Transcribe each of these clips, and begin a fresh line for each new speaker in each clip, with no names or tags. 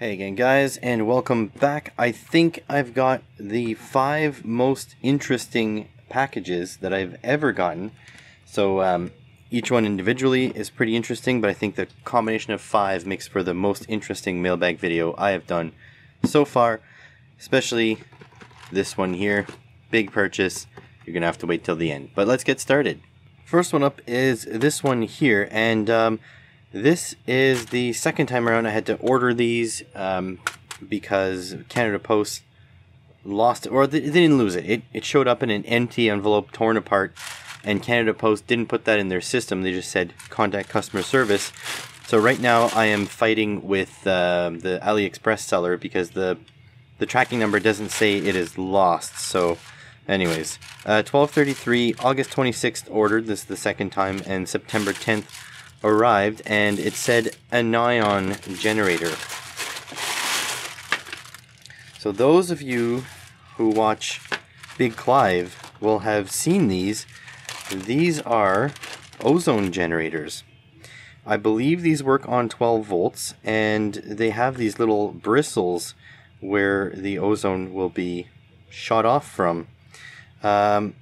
Hey again, guys, and welcome back. I think I've got the five most interesting packages that I've ever gotten. So, um, each one individually is pretty interesting, but I think the combination of five makes for the most interesting mailbag video I have done so far, especially this one here. Big purchase. You're going to have to wait till the end. But let's get started. First one up is this one here, and um, this is the second time around I had to order these um, because Canada Post lost it, or they, didn't lose it. it. It showed up in an empty envelope torn apart, and Canada Post didn't put that in their system. They just said contact customer service. So right now I am fighting with uh, the AliExpress seller because the the tracking number doesn't say it is lost. So anyways, uh, 1233, August 26th ordered. This is the second time, and September 10th arrived and it said anion generator. So those of you who watch Big Clive will have seen these. These are ozone generators. I believe these work on 12 volts and they have these little bristles where the ozone will be shot off from. Um,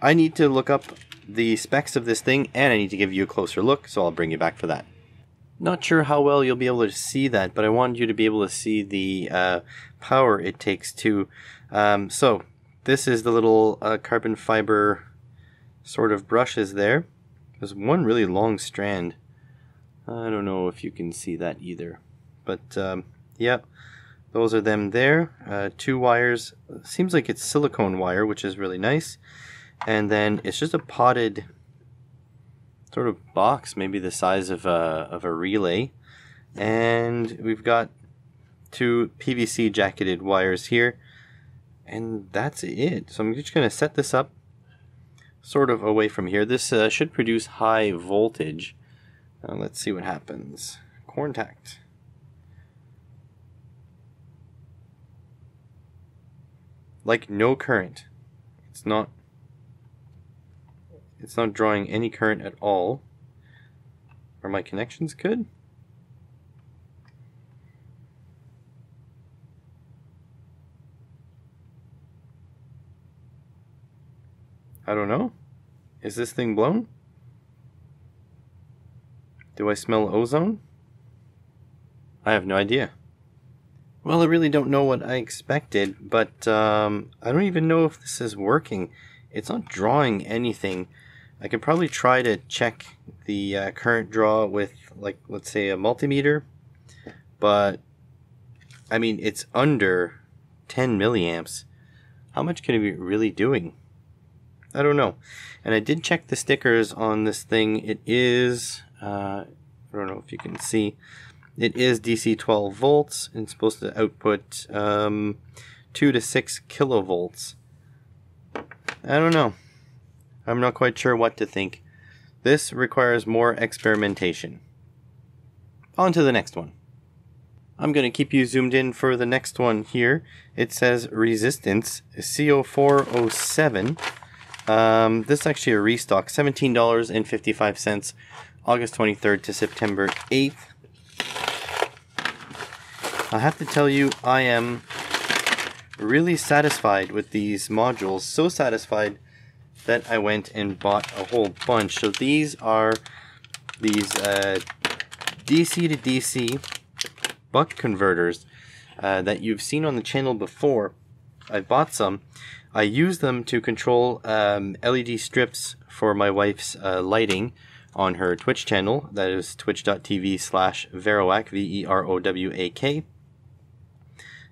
I need to look up the specs of this thing and I need to give you a closer look, so I'll bring you back for that. Not sure how well you'll be able to see that, but I wanted you to be able to see the uh, power it takes to. Um, so, this is the little uh, carbon fiber sort of brushes there. There's one really long strand. I don't know if you can see that either. But, um, yeah, those are them there. Uh, two wires. Seems like it's silicone wire, which is really nice and then it's just a potted sort of box, maybe the size of a, of a relay. And we've got two PVC jacketed wires here. And that's it. So I'm just going to set this up sort of away from here. This uh, should produce high voltage. Uh, let's see what happens. Contact. Like no current. It's not it's not drawing any current at all. Are my connections good? I don't know. Is this thing blown? Do I smell ozone? I have no idea. Well, I really don't know what I expected, but um, I don't even know if this is working. It's not drawing anything. I could probably try to check the uh, current draw with, like, let's say a multimeter, but I mean, it's under 10 milliamps. How much can it be really doing? I don't know. And I did check the stickers on this thing. It is, uh, I don't know if you can see, it is DC 12 volts. It's supposed to output um, 2 to 6 kilovolts. I don't know. I'm not quite sure what to think. This requires more experimentation. On to the next one. I'm going to keep you zoomed in for the next one here. It says Resistance CO407. Um, this is actually a restock, $17.55, August 23rd to September 8th. I have to tell you, I am really satisfied with these modules. So satisfied that I went and bought a whole bunch. So these are these uh, DC to DC buck converters uh, that you've seen on the channel before. I bought some. I use them to control um, LED strips for my wife's uh, lighting on her Twitch channel. That is twitch.tv slash Verowak, V E R O W A K.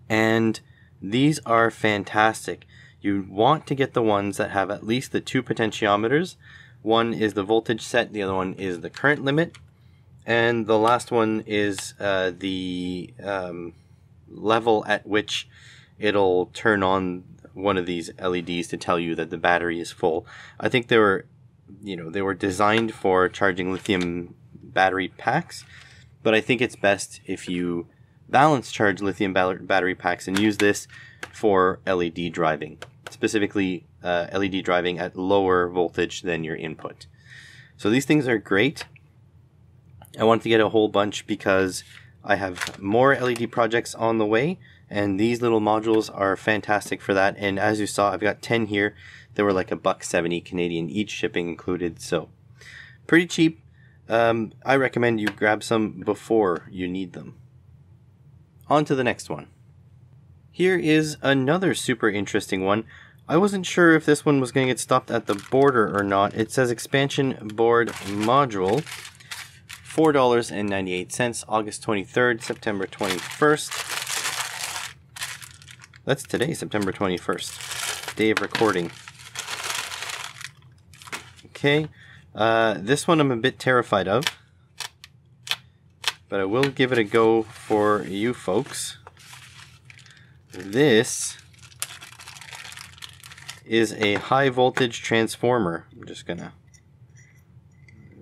And these are fantastic. You want to get the ones that have at least the two potentiometers. One is the voltage set, the other one is the current limit, and the last one is uh, the um, level at which it'll turn on one of these LEDs to tell you that the battery is full. I think they were, you know, they were designed for charging lithium battery packs, but I think it's best if you balance charge lithium battery packs and use this for LED driving specifically uh, LED driving at lower voltage than your input. So these things are great. I wanted to get a whole bunch because I have more LED projects on the way, and these little modules are fantastic for that. And as you saw, I've got 10 here. They were like a buck 70 Canadian, each shipping included. So pretty cheap. Um, I recommend you grab some before you need them. On to the next one. Here is another super interesting one. I wasn't sure if this one was going to get stopped at the border or not. It says expansion board module, $4.98, August 23rd, September 21st. That's today, September 21st, day of recording. Okay, uh, this one I'm a bit terrified of, but I will give it a go for you folks. This is a high voltage transformer. I'm just gonna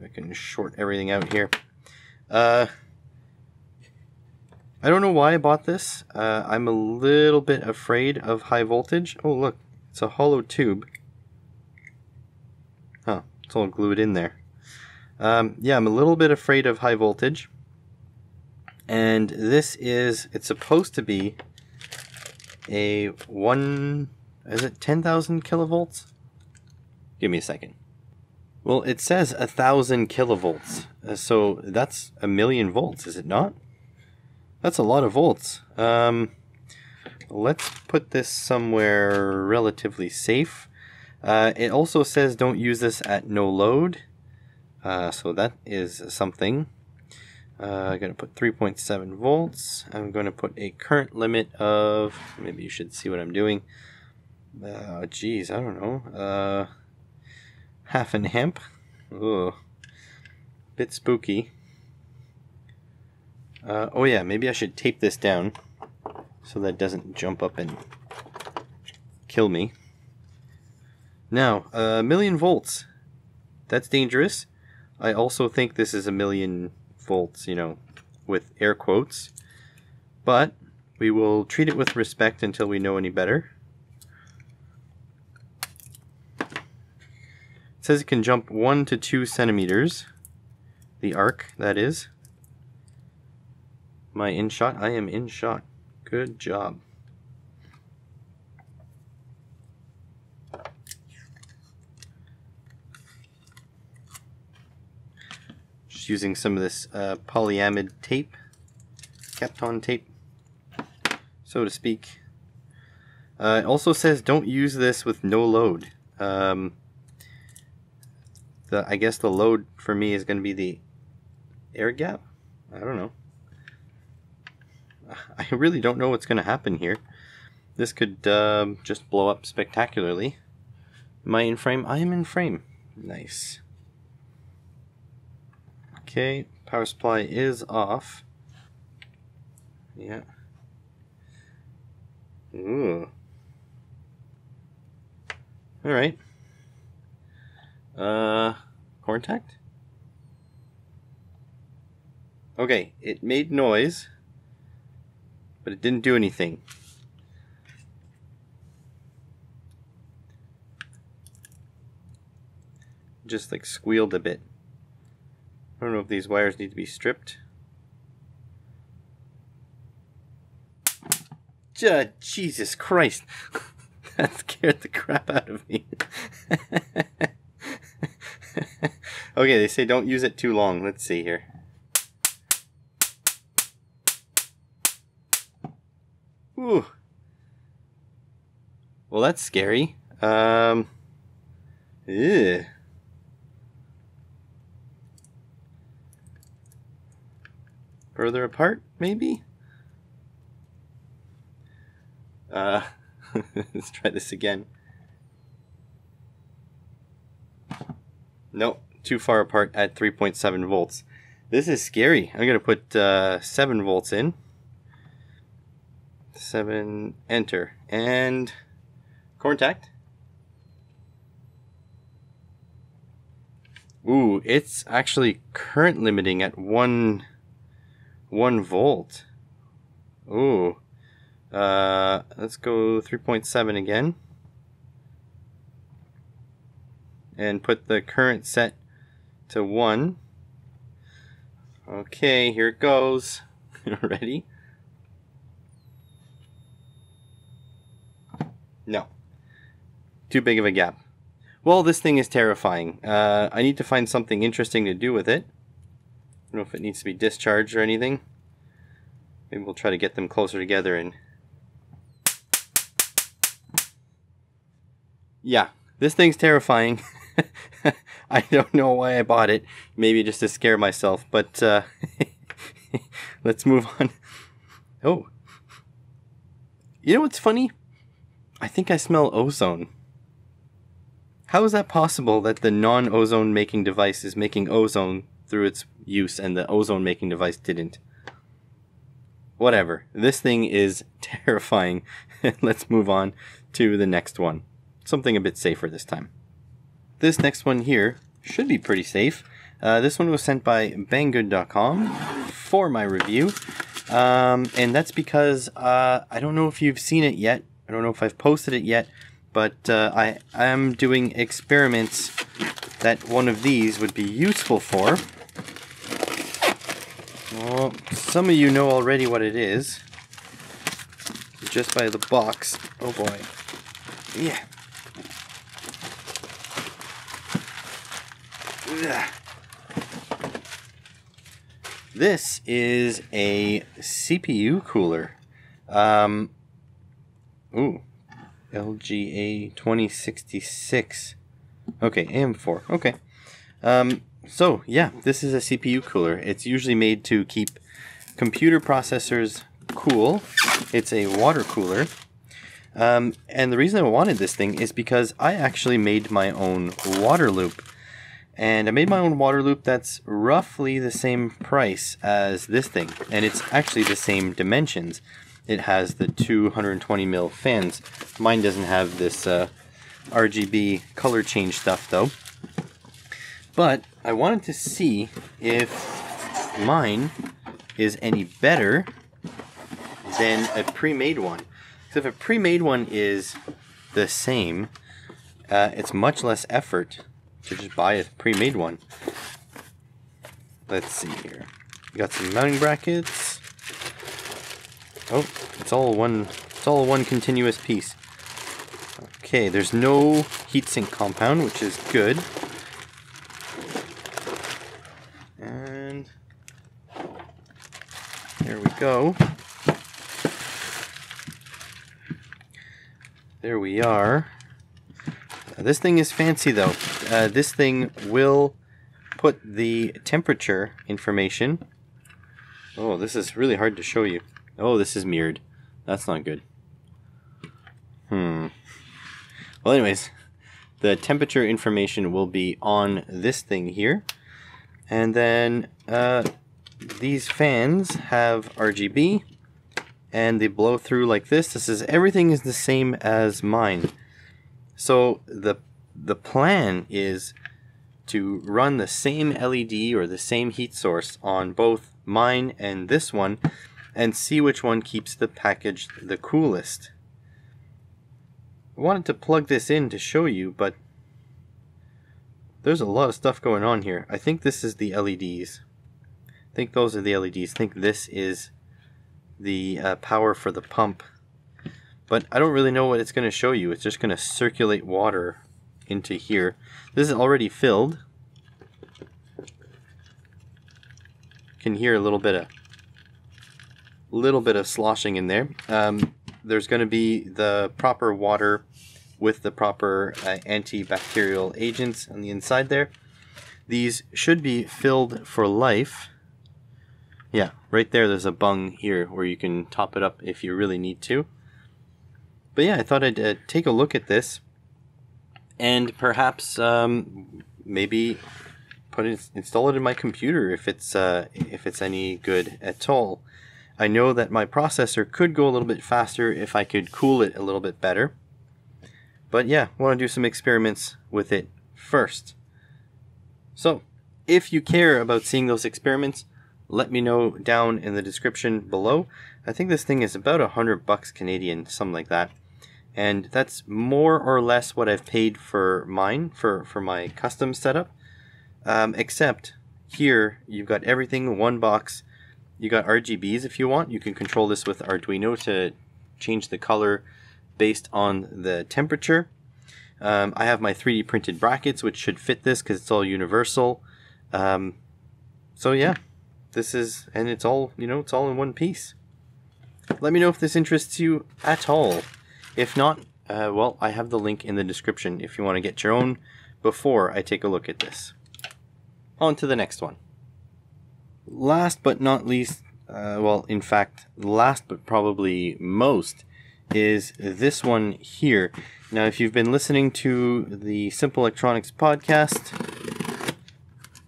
I can short everything out here. Uh, I don't know why I bought this. Uh, I'm a little bit afraid of high voltage. Oh look, it's a hollow tube. Huh, it's all glued in there. Um, yeah, I'm a little bit afraid of high voltage. And this is, it's supposed to be a one is it 10,000 kilovolts? Give me a second. Well, it says a thousand kilovolts, uh, so that's a million volts, is it not? That's a lot of volts. Um, let's put this somewhere relatively safe. Uh, it also says don't use this at no load, uh, so that is something. Uh, I'm going to put 3.7 volts. I'm going to put a current limit of, maybe you should see what I'm doing. Uh, geez, I don't know. Uh, half an amp. Ugh. Bit spooky. Uh, oh yeah, maybe I should tape this down so that doesn't jump up and kill me. Now, a million volts. That's dangerous. I also think this is a million volts, you know, with air quotes. But we will treat it with respect until we know any better. It says it can jump 1 to 2 centimeters. The arc, that is. My in shot? I am in shot. Good job. Using some of this uh, polyamide tape, Kapton tape, so to speak. Uh, it also says don't use this with no load. Um, the I guess the load for me is going to be the air gap. I don't know. I really don't know what's going to happen here. This could um, just blow up spectacularly. Am I in frame? I am in frame. Nice. Okay, power supply is off. Yeah. Ooh. Alright. Uh, contact? Okay, it made noise, but it didn't do anything. Just like squealed a bit. I don't know if these wires need to be stripped. Jesus Christ. that scared the crap out of me. okay, they say don't use it too long. Let's see here. Ooh. Well, that's scary. Um. Further apart, maybe? Uh, let's try this again. Nope, too far apart at 3.7 volts. This is scary. I'm going to put uh, 7 volts in. 7, enter. And contact. Ooh, it's actually current limiting at 1 one volt. Ooh. Uh, let's go 3.7 again. And put the current set to 1. Okay, here it goes. Ready? No. Too big of a gap. Well, this thing is terrifying. Uh, I need to find something interesting to do with it. I don't know if it needs to be discharged or anything. Maybe we'll try to get them closer together and... Yeah, this thing's terrifying. I don't know why I bought it. Maybe just to scare myself, but uh, let's move on. Oh. You know what's funny? I think I smell ozone. How is that possible that the non ozone making device is making ozone through its use and the ozone making device didn't? Whatever. This thing is terrifying. Let's move on to the next one. Something a bit safer this time. This next one here should be pretty safe. Uh, this one was sent by banggood.com for my review. Um, and that's because uh, I don't know if you've seen it yet. I don't know if I've posted it yet, but uh, I am doing experiments that one of these would be useful for. Well, some of you know already what it is. Just by the box. Oh boy. Yeah. This is a CPU cooler. Um, ooh, LGA 2066. Okay, AM4. Okay. Um, so, yeah, this is a CPU cooler. It's usually made to keep computer processors cool. It's a water cooler. Um, and the reason I wanted this thing is because I actually made my own water loop. And I made my own water loop that's roughly the same price as this thing. And it's actually the same dimensions. It has the 220 mil fans. Mine doesn't have this uh, RGB color change stuff though. But I wanted to see if mine is any better than a pre-made one. So if a pre-made one is the same, uh, it's much less effort to just buy a pre-made one. Let's see here. We got some mounting brackets. Oh, it's all one. It's all one continuous piece. Okay, there's no heatsink compound, which is good. There we go. There we are. Uh, this thing is fancy though. Uh, this thing will put the temperature information. Oh, this is really hard to show you. Oh, this is mirrored. That's not good. Hmm. Well, anyways, the temperature information will be on this thing here. And then uh, these fans have RGB and they blow through like this. This is everything is the same as mine. So the the plan is to run the same LED or the same heat source on both mine and this one and see which one keeps the package the coolest. I wanted to plug this in to show you, but there's a lot of stuff going on here. I think this is the LEDs. Think those are the LEDs. I think this is the uh, power for the pump. But I don't really know what it's going to show you. It's just going to circulate water into here. This is already filled. Can hear a little bit of little bit of sloshing in there. Um, there's going to be the proper water with the proper uh, antibacterial agents on the inside there. These should be filled for life. Yeah, right there there's a bung here where you can top it up if you really need to. But yeah, I thought I'd uh, take a look at this and perhaps um, maybe put it install it in my computer if it's uh, if it's any good at all. I know that my processor could go a little bit faster if I could cool it a little bit better. But yeah, want to do some experiments with it first. So, if you care about seeing those experiments, let me know down in the description below. I think this thing is about a hundred bucks Canadian, something like that. And that's more or less what I've paid for mine, for, for my custom setup. Um, except here, you've got everything in one box you got RGBs if you want. You can control this with Arduino to change the color based on the temperature. Um, I have my 3D printed brackets, which should fit this because it's all universal. Um, so yeah, this is, and it's all, you know, it's all in one piece. Let me know if this interests you at all. If not, uh, well, I have the link in the description if you want to get your own before I take a look at this. On to the next one. Last but not least, uh, well, in fact, last but probably most, is this one here. Now, if you've been listening to the Simple Electronics podcast,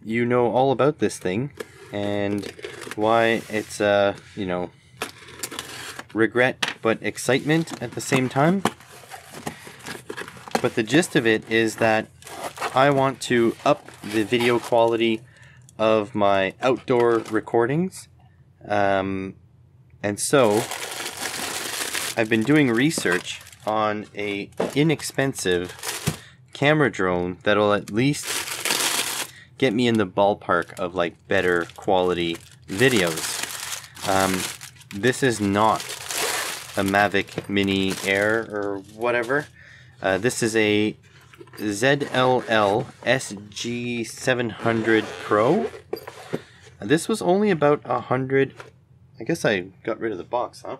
you know all about this thing and why it's, uh, you know, regret but excitement at the same time. But the gist of it is that I want to up the video quality of my outdoor recordings. Um, and so I've been doing research on a inexpensive camera drone that'll at least get me in the ballpark of like better quality videos. Um, this is not a Mavic Mini Air or whatever. Uh, this is a ZLL SG700 Pro. This was only about a hundred. I guess I got rid of the box, huh?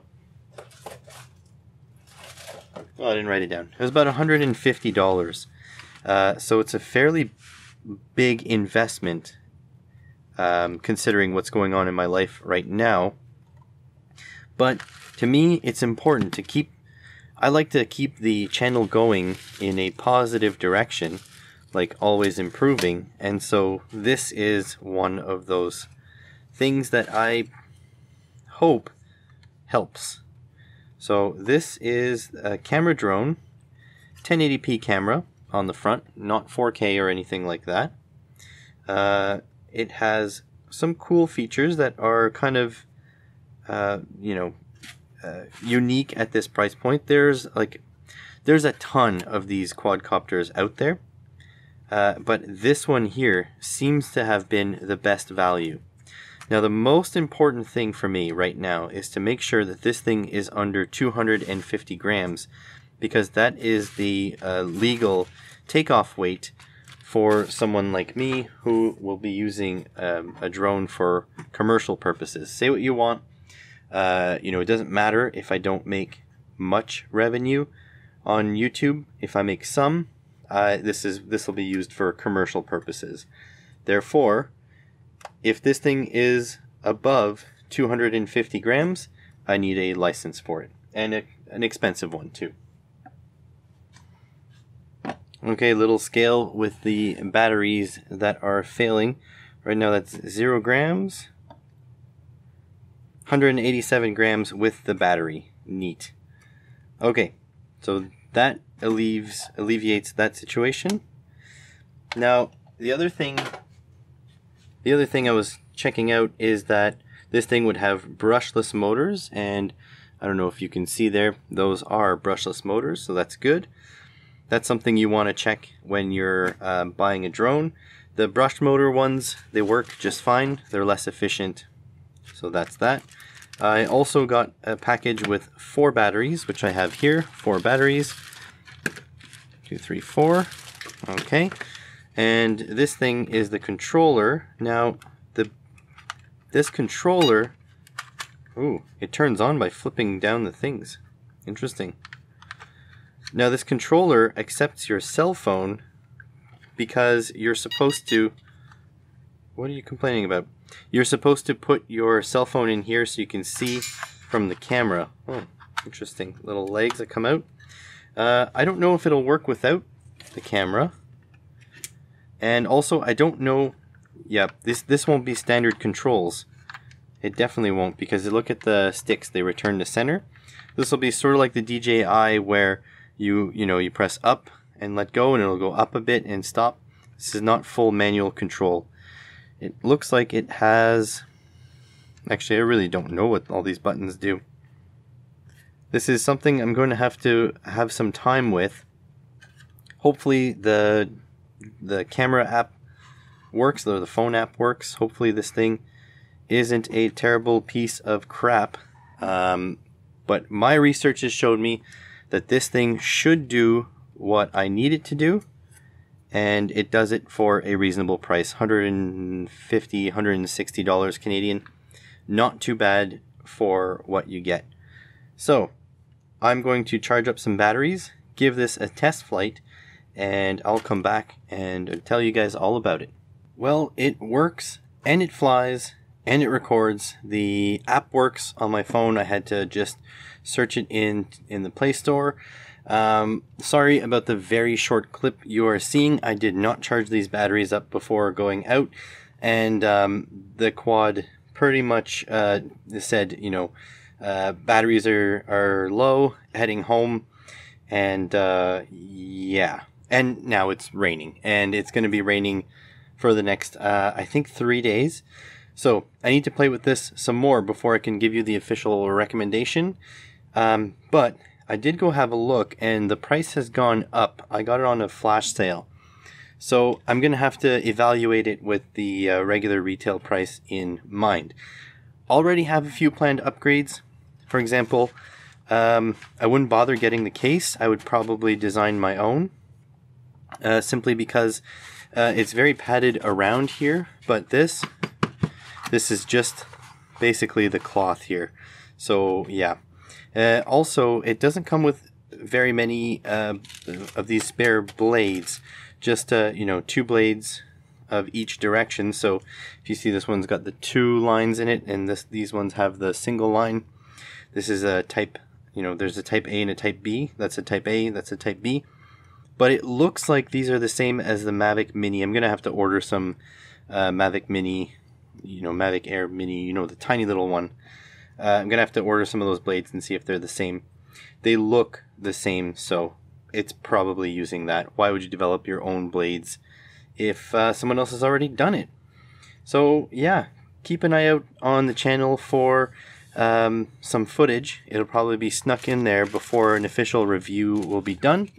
Well, I didn't write it down. It was about $150. Uh, so it's a fairly big investment um, considering what's going on in my life right now. But to me, it's important to keep. I like to keep the channel going in a positive direction, like always improving. And so this is one of those things that I hope helps. So this is a camera drone, 1080p camera on the front, not 4K or anything like that. Uh, it has some cool features that are kind of, uh, you know, uh, unique at this price point. There's like, there's a ton of these quadcopters out there, uh, but this one here seems to have been the best value. Now the most important thing for me right now is to make sure that this thing is under 250 grams because that is the uh, legal takeoff weight for someone like me who will be using um, a drone for commercial purposes. Say what you want. Uh, you know, it doesn't matter if I don't make much revenue on YouTube. If I make some, uh, this is this will be used for commercial purposes. Therefore, if this thing is above 250 grams, I need a license for it, and a, an expensive one too. Okay, little scale with the batteries that are failing. Right now that's 0 grams. 187 grams with the battery. Neat. Okay, so that alleviates, alleviates that situation. Now, the other thing the other thing I was checking out is that this thing would have brushless motors and I don't know if you can see there, those are brushless motors, so that's good. That's something you want to check when you're uh, buying a drone. The brushed motor ones, they work just fine. They're less efficient, so that's that. I also got a package with four batteries, which I have here. Four batteries. Two, three, four. Okay and this thing is the controller. Now, the this controller, ooh, it turns on by flipping down the things. Interesting. Now, this controller accepts your cell phone because you're supposed to. What are you complaining about? You're supposed to put your cell phone in here so you can see from the camera. Oh, interesting. Little legs that come out. Uh, I don't know if it'll work without the camera. And also, I don't know. Yeah, this this won't be standard controls. It definitely won't because look at the sticks; they return to center. This will be sort of like the DJI, where you you know you press up and let go, and it'll go up a bit and stop. This is not full manual control. It looks like it has. Actually, I really don't know what all these buttons do. This is something I'm going to have to have some time with. Hopefully, the the camera app works, or the phone app works. Hopefully, this thing isn't a terrible piece of crap. Um, but my research has showed me that this thing should do what I need it to do. And it does it for a reasonable price 150 $160 Canadian. Not too bad for what you get. So, I'm going to charge up some batteries, give this a test flight, and I'll come back and tell you guys all about it. Well, it works and it flies and it records. The app works on my phone. I had to just search it in in the Play Store. Um, sorry about the very short clip you are seeing. I did not charge these batteries up before going out, and um, the quad pretty much uh, said, you know, uh, batteries are are low, heading home, and uh, yeah. And now it's raining, and it's going to be raining for the next, uh, I think, three days. So I need to play with this some more before I can give you the official recommendation. Um, but I did go have a look and the price has gone up. I got it on a flash sale. So I'm going to have to evaluate it with the uh, regular retail price in mind. Already have a few planned upgrades. For example, um, I wouldn't bother getting the case. I would probably design my own. Uh, simply because uh, it's very padded around here, but this this is just basically the cloth here. So yeah. Uh, also, it doesn't come with very many uh, of these spare blades. Just uh, you know, two blades of each direction. So if you see this one's got the two lines in it, and this these ones have the single line. This is a type. You know, there's a type A and a type B. That's a type A. That's a type B. But it looks like these are the same as the Mavic Mini. I'm gonna have to order some uh, Mavic Mini you know Mavic Air Mini, you know the tiny little one. Uh, I'm gonna have to order some of those blades and see if they're the same. They look the same, so it's probably using that. Why would you develop your own blades if uh, someone else has already done it? So yeah, keep an eye out on the channel for um, some footage. It'll probably be snuck in there before an official review will be done.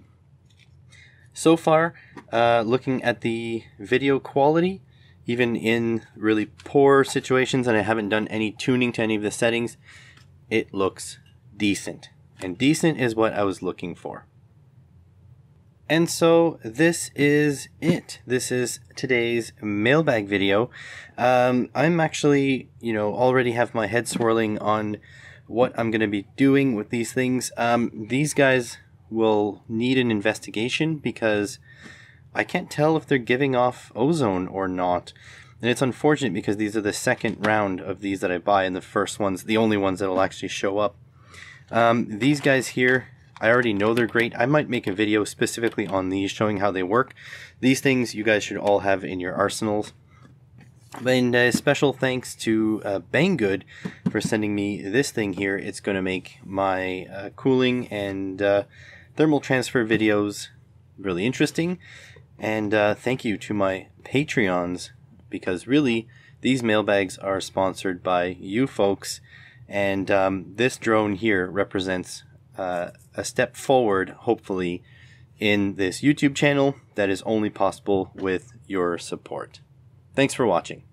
So far, uh, looking at the video quality, even in really poor situations and I haven't done any tuning to any of the settings, it looks decent. And decent is what I was looking for. And so this is it. This is today's mailbag video. Um, I'm actually, you know, already have my head swirling on what I'm going to be doing with these things. Um, these guys will need an investigation because I can't tell if they're giving off ozone or not. And it's unfortunate because these are the second round of these that I buy, and the first ones, the only ones that will actually show up. Um, these guys here, I already know they're great. I might make a video specifically on these, showing how they work. These things you guys should all have in your arsenals. And uh, special thanks to uh, Banggood for sending me this thing here. It's going to make my uh, cooling and uh, thermal transfer videos really interesting. And uh, thank you to my Patreons because really these mailbags are sponsored by you folks. And um, this drone here represents uh, a step forward, hopefully, in this YouTube channel that is only possible with your support. Thanks for watching.